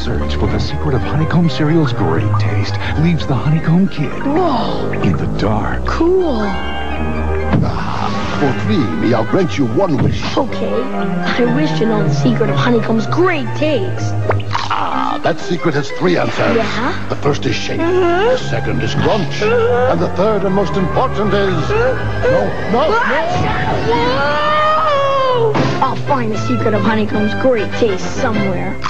search for the secret of honeycomb cereal's great taste leaves the honeycomb kid Whoa, in the dark. cool. For three, me, I'll grant you one wish. Okay, I wish to know the secret of honeycomb's great taste. Ah, that secret has three answers. Yeah? The first is shape. Mm-hmm. The second is crunch. Mm-hmm. And the third and most important is... Mm-hmm. No, no, no! I'll find the secret of honeycomb's great taste somewhere.